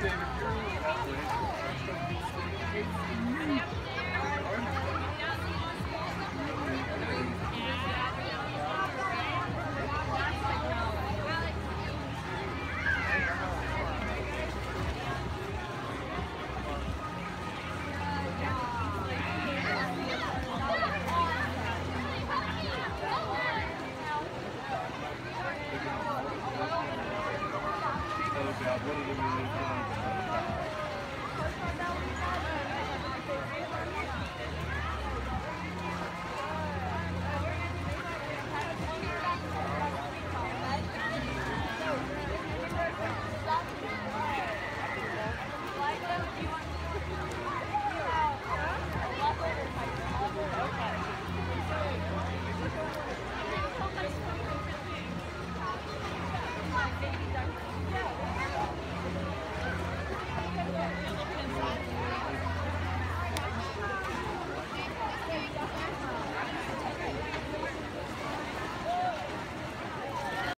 David,